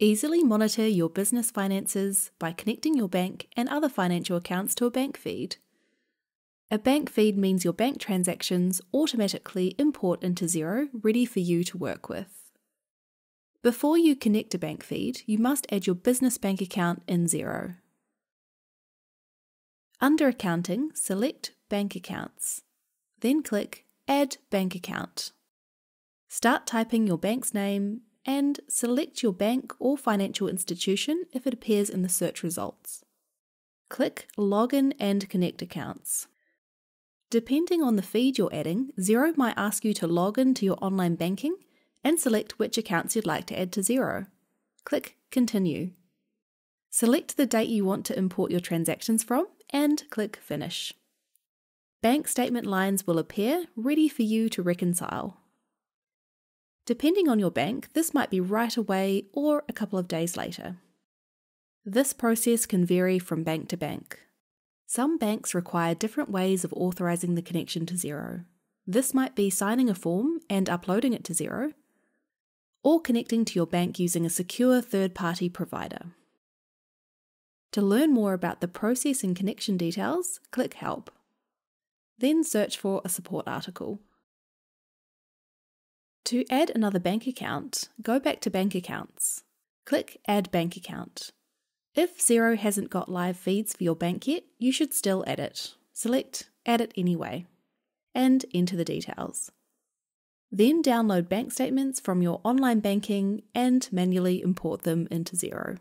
Easily monitor your business finances by connecting your bank and other financial accounts to a bank feed. A bank feed means your bank transactions automatically import into Xero, ready for you to work with. Before you connect a bank feed, you must add your business bank account in Xero. Under Accounting, select Bank Accounts. Then click Add Bank Account. Start typing your bank's name and select your bank or financial institution if it appears in the search results. Click Login and Connect Accounts. Depending on the feed you're adding, Xero might ask you to log in to your online banking and select which accounts you'd like to add to Xero. Click Continue. Select the date you want to import your transactions from and click Finish. Bank statement lines will appear, ready for you to reconcile. Depending on your bank, this might be right away or a couple of days later. This process can vary from bank to bank. Some banks require different ways of authorising the connection to Xero. This might be signing a form and uploading it to Xero, or connecting to your bank using a secure third party provider. To learn more about the process and connection details, click Help. Then search for a support article. To add another bank account, go back to Bank Accounts. Click Add Bank Account. If Xero hasn't got live feeds for your bank yet, you should still add it. Select Add it anyway and enter the details. Then download bank statements from your online banking and manually import them into Xero.